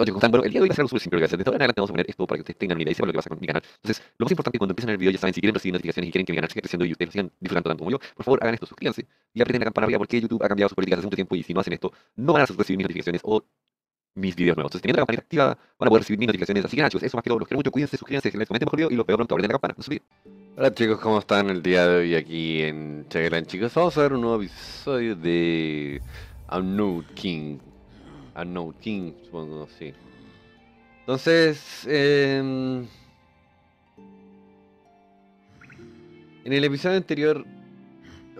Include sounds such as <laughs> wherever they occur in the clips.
Oye, ¿cómo están? Bueno, el día de hoy va a ser algo súper simple a hacer. De ahora en adelante vamos a poner esto para que ustedes tengan una idea y sepan lo que pasa con mi canal. Entonces, lo más importante cuando empiezan el video, ya saben, si quieren recibir notificaciones y quieren que mi canal siga creciendo y ustedes lo sigan disfrutando tanto como yo, por favor hagan esto, suscríbanse y aprieten la campana arriba porque YouTube ha cambiado sus políticas hace mucho tiempo y si no hacen esto, no van a recibir mis notificaciones o mis videos nuevos. Entonces, teniendo la campanita activa, van a poder recibir mis notificaciones. Así que, nada, chicos, eso más que todo. Los quiero mucho. Cuídense, suscríbanse, les comenten mejor video y los veo pronto. Aprieten la campana. No se. Hola chicos, ¿cómo están el día de hoy aquí en Chagran chicos? Vamos a ver un nuevo episodio de Unknown King. Unknown King, supongo, sí. Entonces, em, en el episodio anterior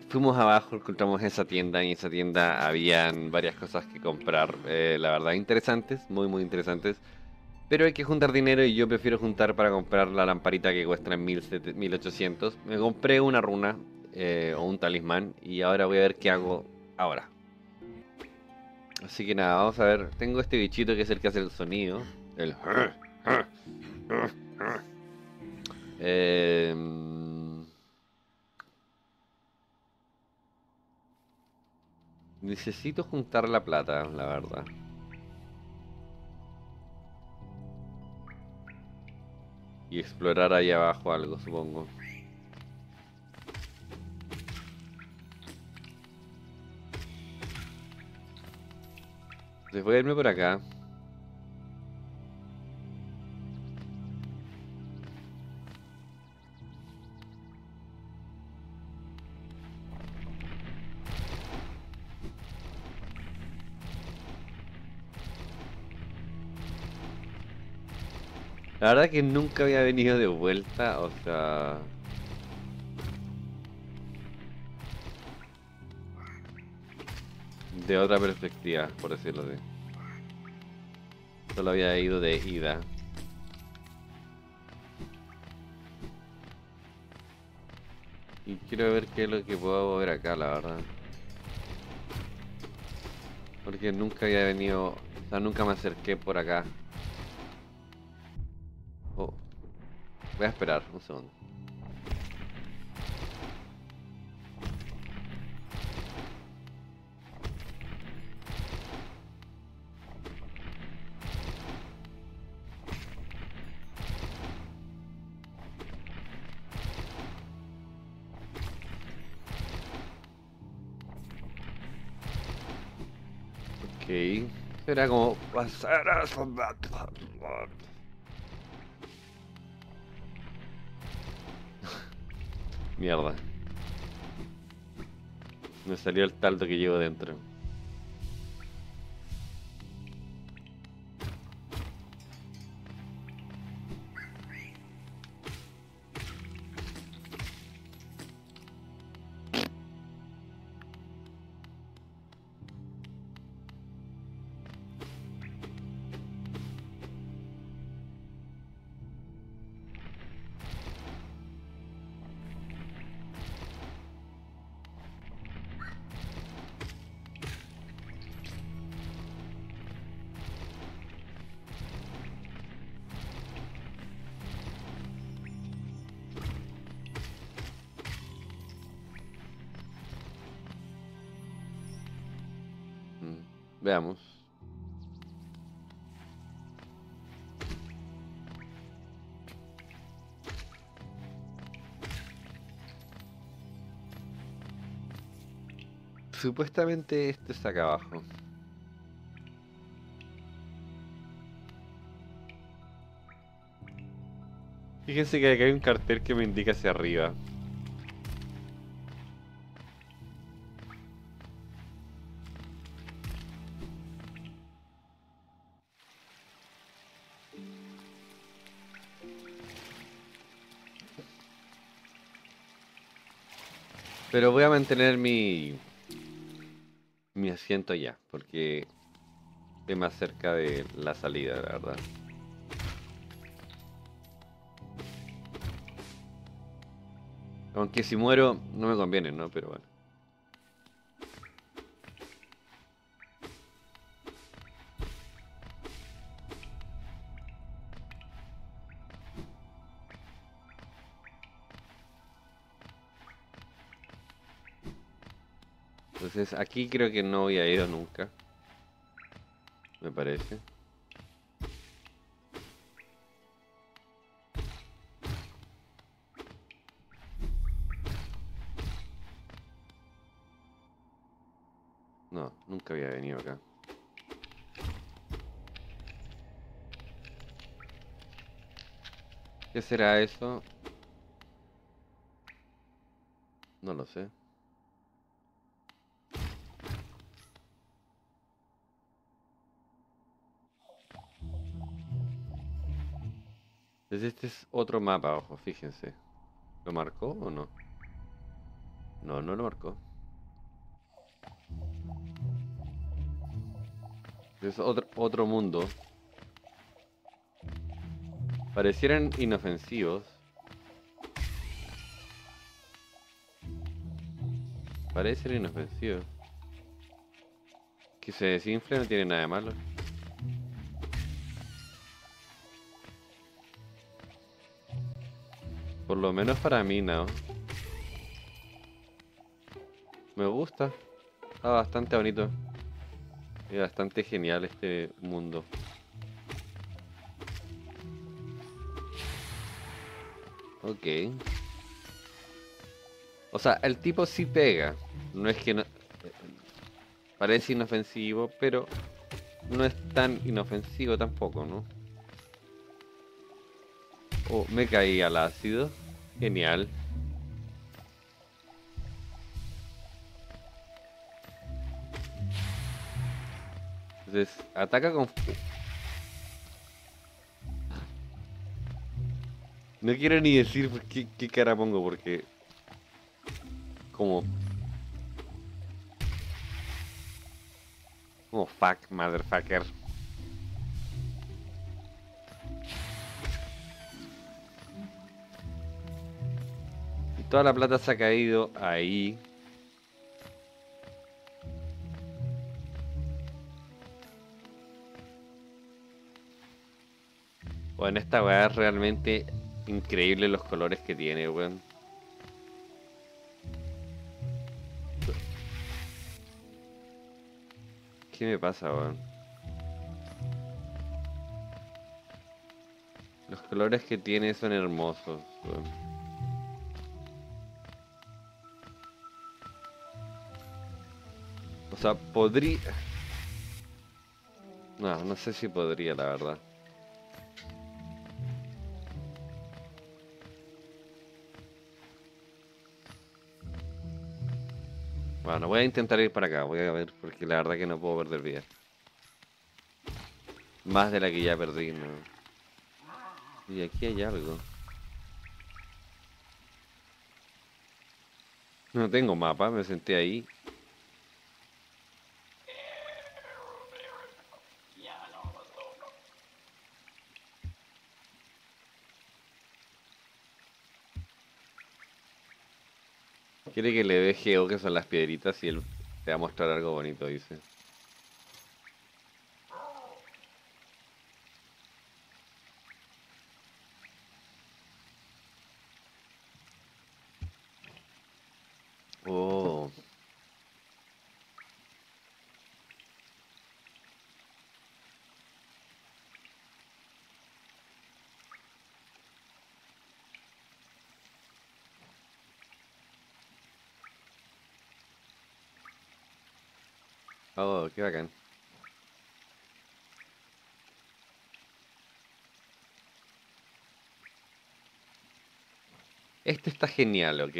fuimos abajo, encontramos esa tienda y en esa tienda habían varias cosas que comprar, eh, la verdad interesantes, muy muy interesantes. Pero hay que juntar dinero y yo prefiero juntar para comprar la lamparita que cuesta en 1800. Me compré una runa eh, o un talismán y ahora voy a ver qué hago ahora. Así que nada, vamos a ver. Tengo este bichito que es el que hace el sonido. El... <laughs> Em, Necesito juntar la plata, la verdad. Y explorar ahí abajo algo, supongo. Entonces voy irme por acá. La verdad que nunca había venido de vuelta, o sea... De otra perspectiva, por decirlo así. Solo había ido de ida. Y quiero ver qué es lo que puedo ver acá, la verdad. Porque nunca había venido... O sea, nunca me acerqué por acá. Oh. Voy a esperar un segundo. Será como a Mierda. Me salió el taldo que llevo dentro. Supuestamente este está acá abajo. Fíjense que acá hay un cartel que me indica hacia arriba. Pero voy a mantener mi mi asiento ya, porque estoy más cerca de la salida, la verdad. Aunque si muero no me conviene, ¿no? Pero bueno. Entonces aquí creo que no había ido nunca. Me parece. No, nunca había venido acá. ¿Qué será eso? No lo sé. Este es otro mapa, ojo, fíjense. ¿Lo marcó o no? No, no lo marcó. Es otro, otro mundo. Parecieran inofensivos. Parecen inofensivos. Que se desinfle no tiene nada de malo. Lo menos para mí, no. Me gusta. Está bastante bonito. Y bastante genial este mundo. Ok. O sea, el tipo sí pega. No es que no... Parece inofensivo, pero no es tan inofensivo tampoco, ¿no? Oh, me caí al ácido. Genial. Entonces, ataca con... No quiero ni decir qué, cara pongo porque... Como... Como fuck, motherfucker. Toda la plata se ha caído ahí. Bueno, esta weá es realmente increíble los colores que tiene, weón. ¿Qué me pasa, weón? Los colores que tiene son hermosos, weón. Sea, podría... No, no sé si podría, la verdad. Bueno, voy a intentar ir para acá, voy a ver, porque la verdad que no puedo perder vida. Más de la que ya perdí, ¿no? Y aquí hay algo. No tengo mapa, me senté ahí. Quiere que le deje que son las piedritas y él te va a mostrar algo bonito, dice. Oh, qué bacán. Este está genial, ¿ok?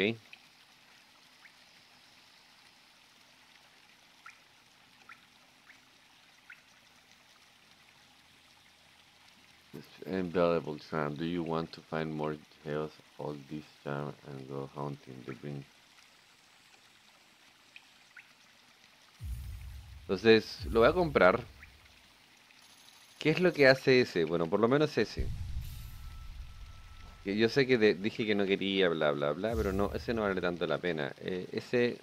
Invaluable charm. Do you want to find more details of all this charm and go hunting the green? Entonces, lo voy a comprar. ¿Qué es lo que hace ese? Bueno, por lo menos ese. Yo sé que dije que no quería, bla, bla, bla, pero no, ese no vale tanto la pena. Eh, ese...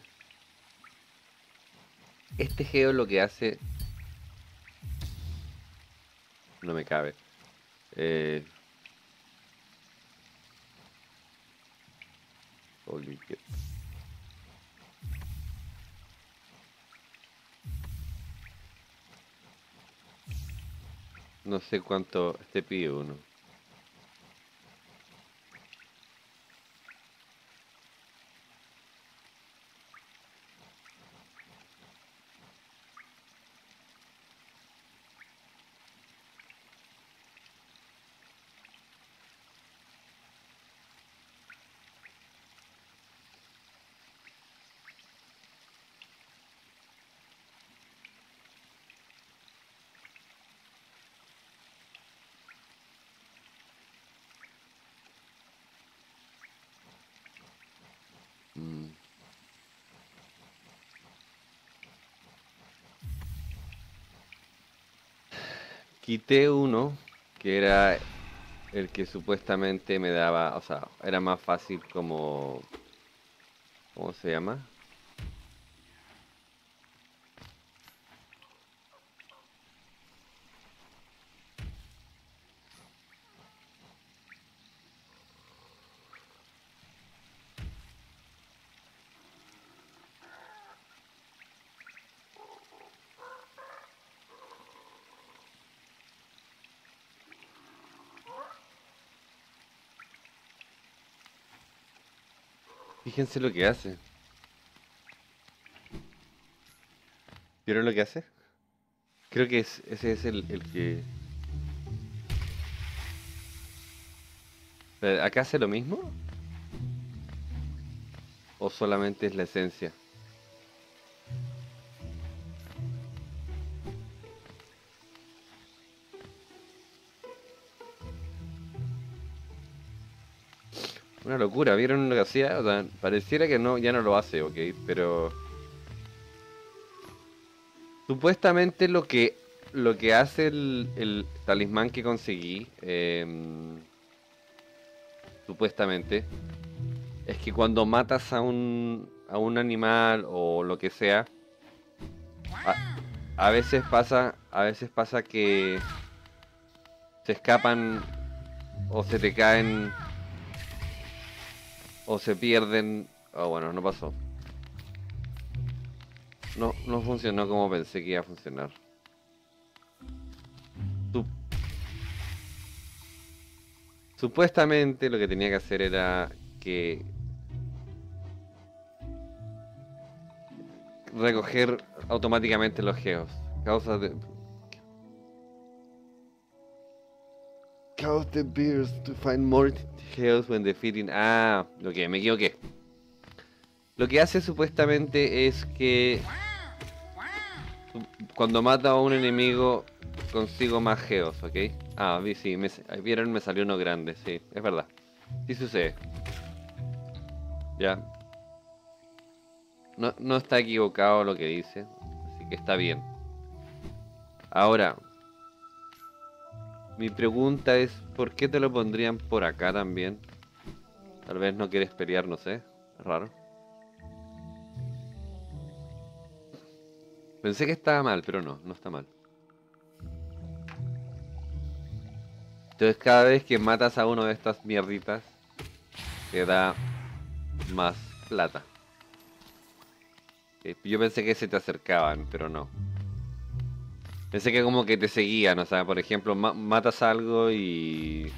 Este geo lo que hace... No me cabe. Eh... No sé cuánto este pide uno. Quité uno que era el que supuestamente me daba, o sea, era más fácil como, ¿cómo se llama? Fíjense lo que hace. ¿Vieron lo que hace? Creo que es, ese es el, el que... ¿Acá hace lo mismo? ¿O solamente es la esencia? Una locura, ¿vieron lo que hacía? O sea, pareciera que no, ya no lo hace, ok, pero... Supuestamente lo que lo que hace el, el talismán que conseguí, em, supuestamente, es que cuando matas a un, a un animal o lo que sea, a, a veces pasa, a veces pasa que se escapan o se te caen o se pierden. Oh, bueno, no pasó. No, no funcionó como pensé que iba a funcionar. Sup- Supuestamente lo que tenía que hacer era que recoger automáticamente los geos. Causa de The bears to find more geos when defeating. Ah, lo que me equivoqué. Lo que hace supuestamente es que cuando mata a un enemigo consigo más geos, ¿ok? Ah, sí, vieron, me salió uno grande, sí, es verdad. Sí sucede. Ya. No, no está equivocado lo que dice, así que está bien. Ahora, mi pregunta es, ¿por qué te lo pondrían por acá también? Tal vez no quieres pelear, no sé. Raro. Pensé que estaba mal, pero no, no está mal. Entonces cada vez que matas a uno de estas mierditas, te da más plata. Eh, Yo pensé que se te acercaban, pero no. Pensé que como que te seguían, o sea, por ejemplo, ma- matas algo y...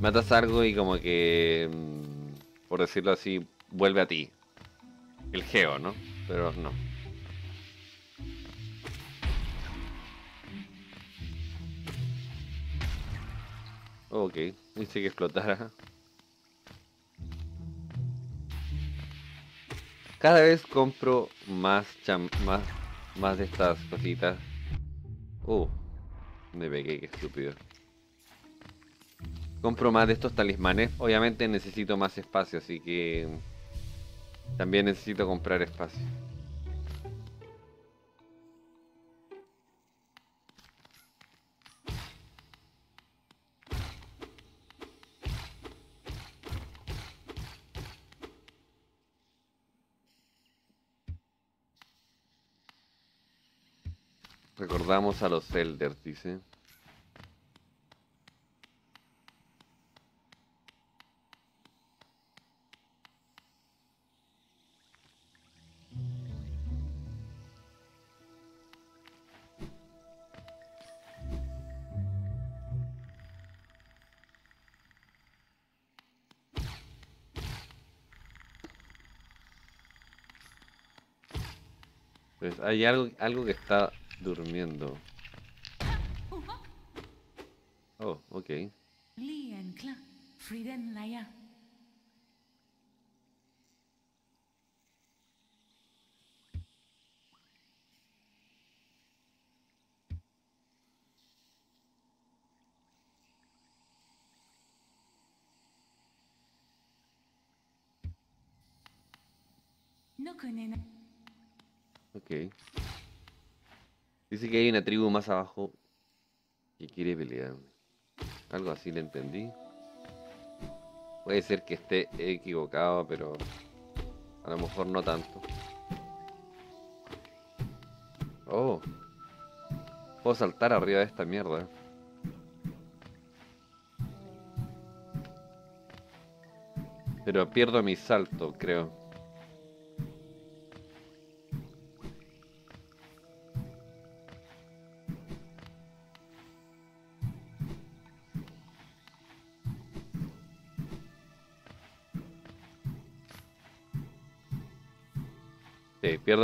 Matas algo y como que, mm, por decirlo así, vuelve a ti. El geo, ¿no? Pero no. Ok, hice que explotara. Cada vez compro más cham más, más de estas cositas. Uh, me pegué, qué estúpido. Compro más de estos talismanes. Obviamente necesito más espacio, así que también necesito comprar espacio. Recordamos a los Elders, dice. Pues hay algo, algo que está durmiendo. Oh, ok. Lien Dice que hay una tribu más abajo que quiere pelear. Algo así le entendí. Puede ser que esté equivocado, pero a lo mejor no tanto. Oh. Puedo saltar arriba de esta mierda. Pero pierdo mi salto, creo.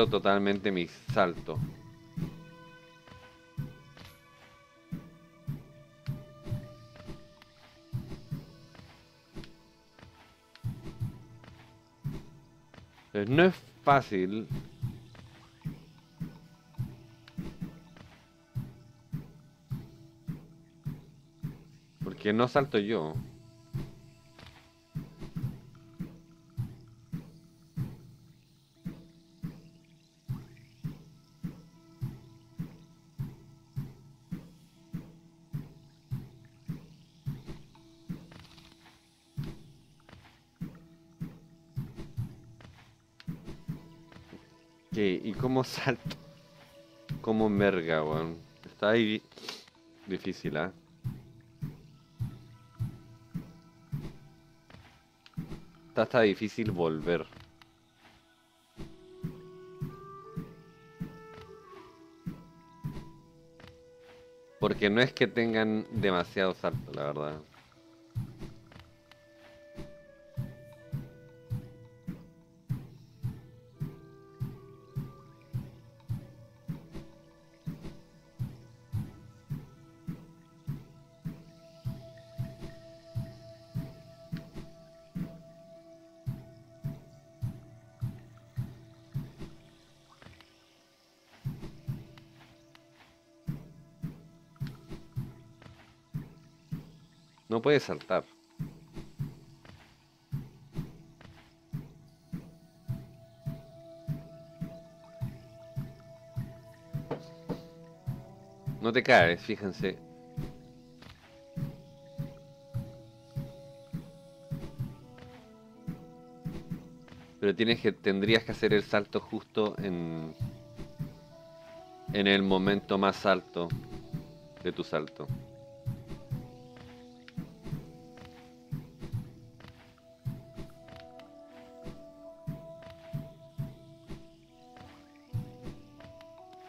Totalmente mi salto. Pues no es fácil. Porque no salto yo. ¿Y cómo salto? Como merga, weón. Está ahí difícil, ¿ah? Está hasta difícil volver. Porque no es que tengan demasiado salto, la verdad. Puede saltar. No te caes, fíjense. Pero tienes que, tendrías que hacer el salto justo en, en el momento más alto de tu salto.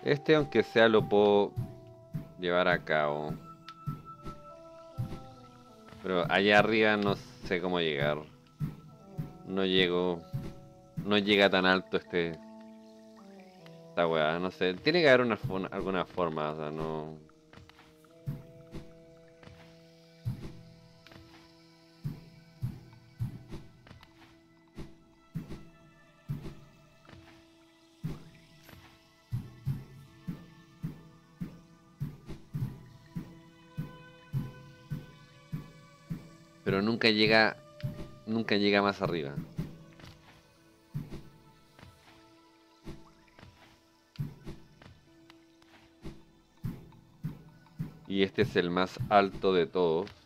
Este, aunque sea, lo puedo llevar a cabo. Pero allá arriba no sé cómo llegar. No llego. No llega tan alto este. Esta weá, no sé. Tiene que haber una, alguna forma, o sea, no. Nunca llega. Nunca llega más arriba. Y este es el más alto de todos.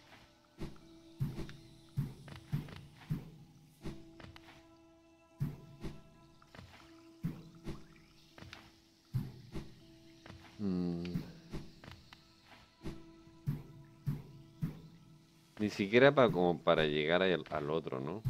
Siquiera para como para llegar al, al otro, ¿no?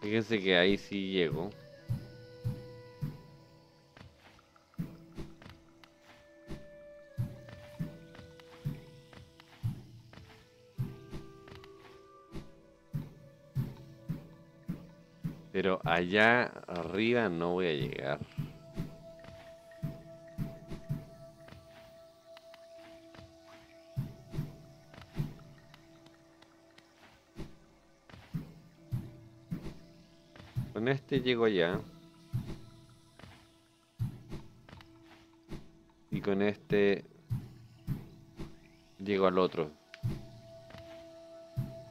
Fíjense que ahí sí llego. Pero allá arriba no voy a llegar. Con este llego allá. Y con este llego al otro.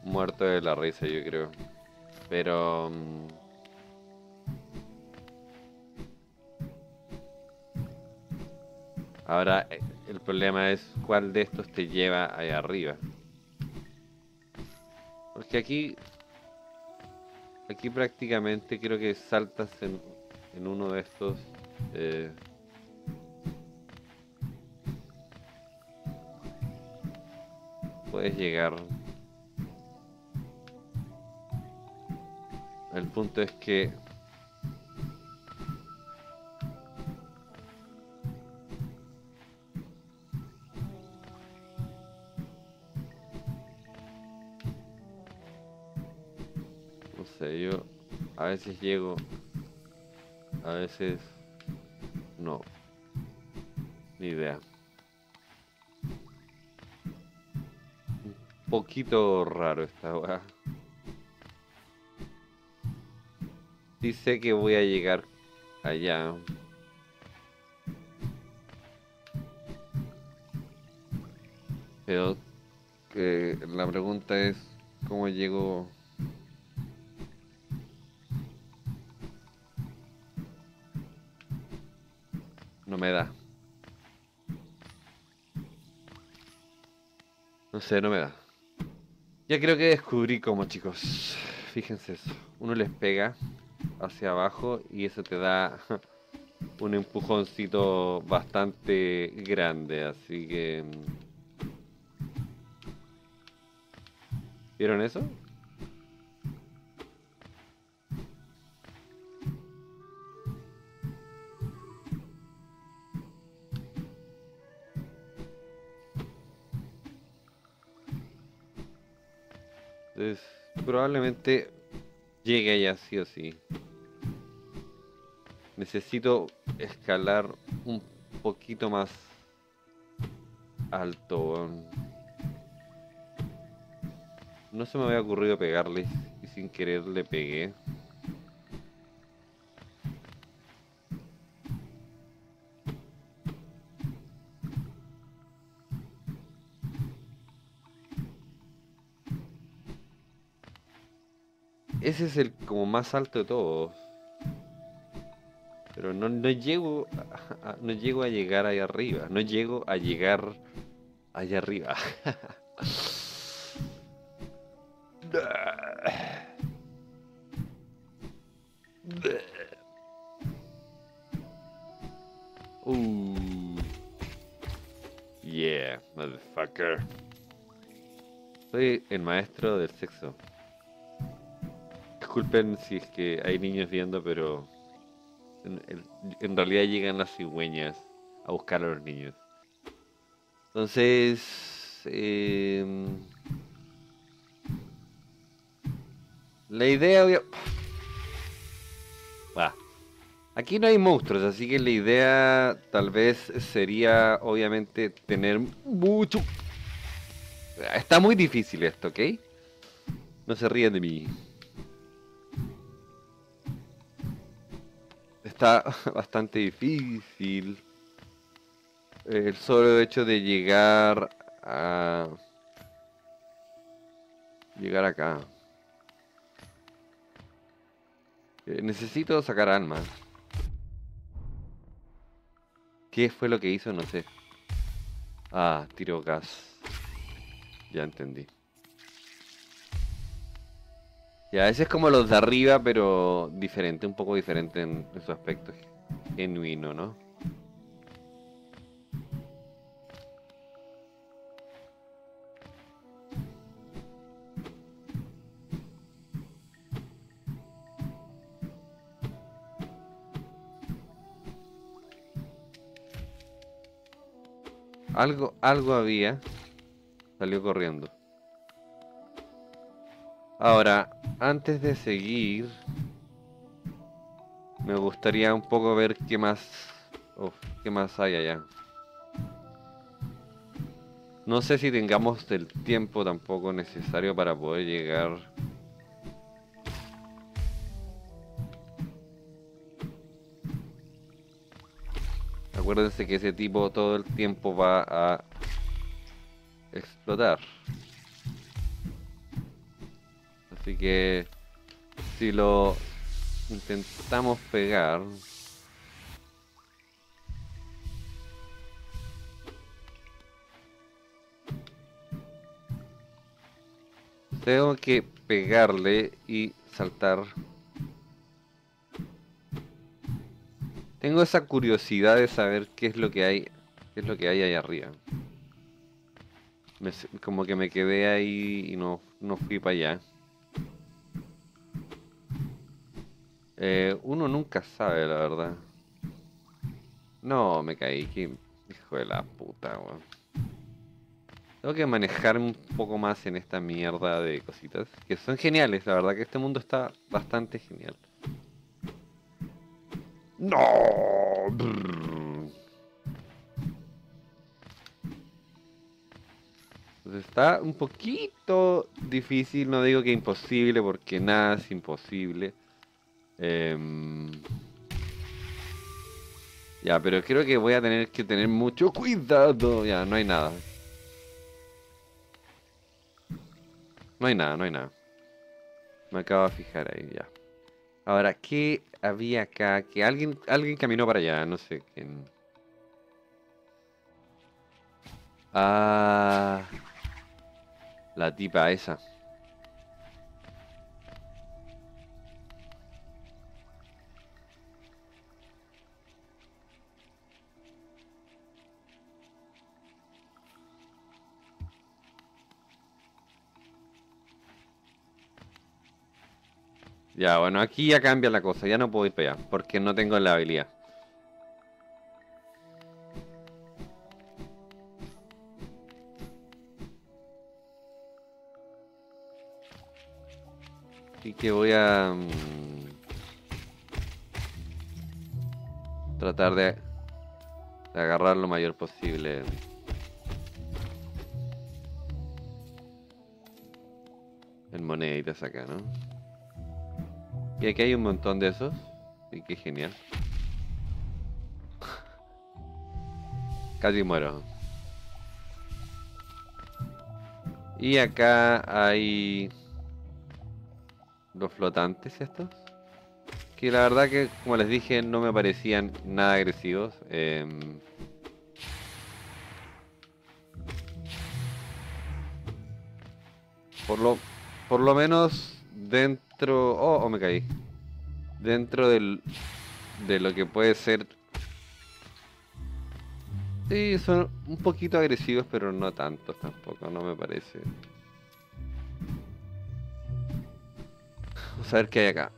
Muerto de la risa, yo creo. Pero... Mm, Ahora, eh, el problema es cuál de estos te lleva allá arriba. Porque aquí... Aquí prácticamente creo que saltas en, en uno de estos... eh, puedes llegar. El punto es que veces llego, a veces no, ni idea. Un poquito raro esta weá. Sé que voy a llegar allá. Pero que la pregunta es No sé, no me da. Ya creo que descubrí cómo, chicos. Fíjense eso. Uno les pega hacia abajo y eso te da <laughs> un empujoncito bastante grande. Así que... mm. ¿Vieron eso? Probablemente llegue allá sí o sí. Necesito escalar un poquito más alto. No se me había ocurrido pegarle y sin querer le pegué. Ese es el como más alto de todos. Pero no, no llego a, no llego a llegar allá arriba. No llego a llegar allá arriba. <laughs> Uh. Yeah, motherfucker. Soy el maestro del sexo. Disculpen si es que hay niños viendo, pero en, realidad llegan las cigüeñas a buscar a los niños. Entonces, em, la idea... Va. Aquí no hay monstruos, así que la idea tal vez sería obviamente tener mucho... Está muy difícil esto, ¿ok? No se ríen de mí. Está <laughs> bastante difícil. El solo hecho de llegar a... Llegar acá. Eh, necesito sacar almas. ¿Qué fue lo que hizo? No sé. Ah, tiro gas. Ya entendí. Ya, ese es como los de arriba, pero diferente, un poco diferente en, en su aspecto genuino, ¿no? Algo, algo había. Salió corriendo. Ahora, antes de seguir, me gustaría un poco ver qué más, oh, qué más hay allá. No sé si tengamos el tiempo tampoco necesario para poder llegar. Acuérdense que ese tipo todo el tiempo va a explotar. Así que si lo intentamos pegar, tengo que pegarle y saltar. Tengo esa curiosidad de saber qué es lo que hay, qué es lo que hay ahí arriba. Como que me quedé ahí y no, no fui para allá. Eh, uno nunca sabe, la verdad. No, me caí. qué hijo de la puta, weón. Tengo que manejarme un poco más en esta mierda de cositas. Que son geniales, la verdad que este mundo está bastante genial. ¡No! Está un poquito difícil, no digo que imposible, porque nada es imposible. Em, Ya, pero creo que voy a tener que tener mucho cuidado. Ya, no hay nada. No hay nada, no hay nada. Me acabo de fijar ahí, ya. Ahora, ¿qué había acá? Que alguien, alguien caminó para allá, no sé quién. Ah, la tipa esa. Ya, bueno, aquí ya cambia la cosa, ya no puedo ir para allá, porque no tengo la habilidad. Así que voy a... mm, tratar de, de agarrar lo mayor posible. En moneditas acá, ¿no? Y aquí hay un montón de esos. Y qué genial. <laughs> Casi muero. Y acá hay los flotantes estos. Que la verdad que, como les dije, no me parecían nada agresivos. em. por lo, por lo menos dentro... Oh, oh, me caí. Dentro del, de lo que puede ser... Sí, son un poquito agresivos, pero no tantos tampoco, no me parece. Vamos a ver qué hay acá.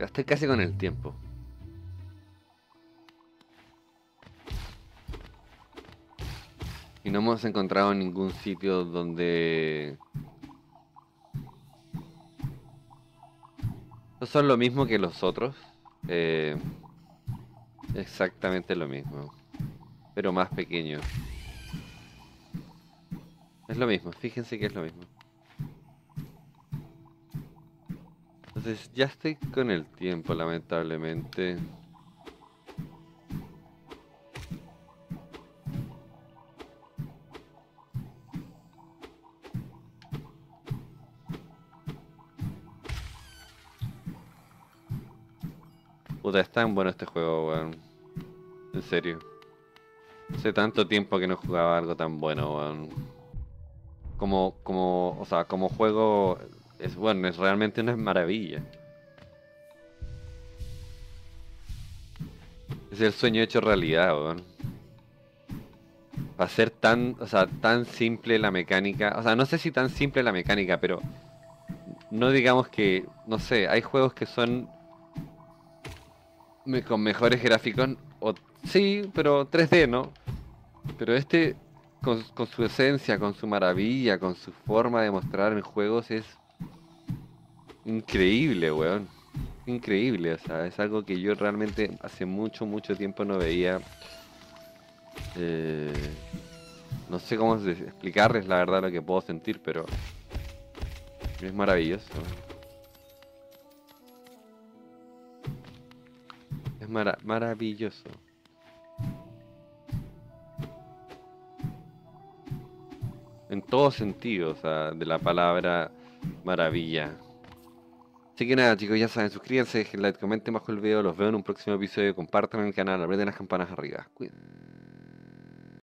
Estoy casi con el tiempo. Y no hemos encontrado ningún sitio donde... No son lo mismo que los otros. eh, exactamente lo mismo. Pero más pequeño. Es lo mismo, fíjense que es lo mismo. Entonces ya estoy con el tiempo, lamentablemente. Puta, es tan bueno este juego, weón. En serio. Hace tanto tiempo que no jugaba algo tan bueno, weón. Como, como, o sea, como juego es bueno, es realmente una maravilla. Es el sueño hecho realidad, weón. Va a ser tan, o sea, tan simple la mecánica. O sea, no sé si tan simple la mecánica, pero no digamos que, no sé, hay juegos que son con mejores gráficos. O, sí, pero 3D, ¿no? Pero este, con, con su esencia, con su maravilla, con su forma de mostrar en juegos, es increíble, weón. Increíble, o sea, es algo que yo realmente hace mucho, mucho tiempo no veía. Eh, no sé cómo explicarles la verdad lo que puedo sentir, pero es maravilloso. Mara- maravilloso. En todo sentido, o sea, de la palabra maravilla. Así que nada, chicos, ya saben, suscríbanse, dejen like, comenten bajo el video, los veo en un próximo episodio, compartan el canal, aprieten las campanas arriba.